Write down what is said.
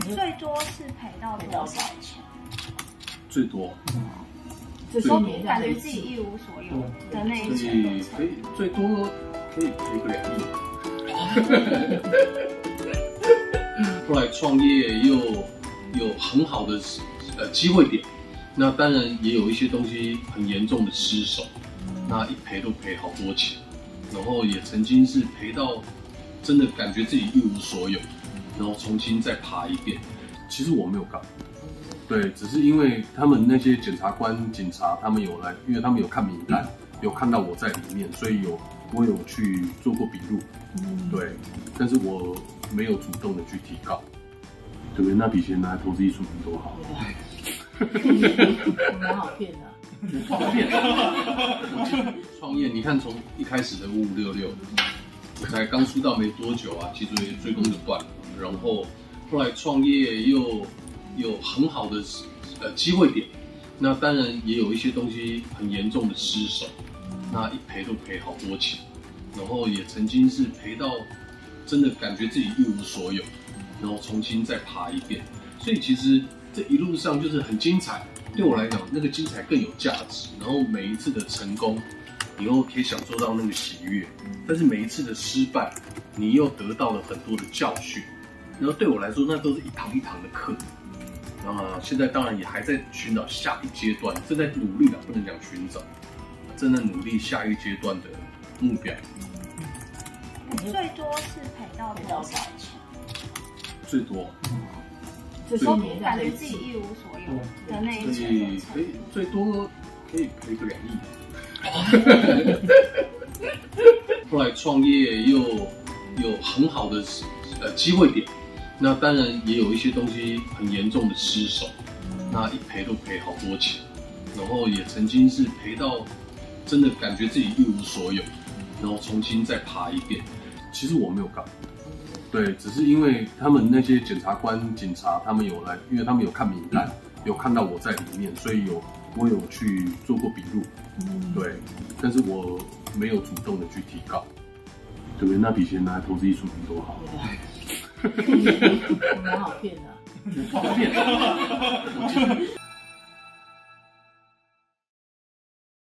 最多是赔到多少钱？最多，就说说感觉自己一无所有的那可一程以可以最多可以赔个两亿。后来创业又有很好的呃机会点，那当然也有一些东西很严重的失手，那一赔都赔好多钱，然后也曾经是赔到真的感觉自己一无所有，然后重新再爬一遍。其实我没有干，对，只是因为他们那些检察官、警察，他们有来，因为他们有看名单，有看到我在里面，所以有我有去做过笔录，嗯，对，但是我没有主动的去提告，对不对？那笔钱拿来投资艺术品多好。蛮好骗的。创业，创业，你看从一开始的五五六六，我才刚出道没多久啊，脊椎椎弓就断了，然后后来创业又有很好的呃机会点，那当然也有一些东西很严重的失手，那一赔都赔好多钱，然后也曾经是赔到真的感觉自己一无所有，然后重新再爬一遍，所以其实这一路上就是很精彩。对我来讲，那个精彩更有价值。然后每一次的成功，你又可以享受到那个喜悦；但是每一次的失败，你又得到了很多的教训。然后对我来说，那都是一堂一堂的课。那么现在当然也还在寻找下一阶段，正在努力的，不能讲寻找，正在努力下一阶段的目标。最多是赔到多少钱？最多就说说感觉自己一无所有的那一可程以可以最多可以赔个两亿。后来创业又有很好的呃机会点，那当然也有一些东西很严重的失手，那一赔都赔好多钱，然后也曾经是赔到真的感觉自己一无所有，然后重新再爬一遍。其实我没有干，对，只是因为他们那些检察官、警察，他们有来，因为他们有看名单，有看到我在里面，所以有我有去做过笔录，嗯，对，但是我没有主动的去提告，对不对？那笔钱拿来投资艺术品多好。蛮好骗的。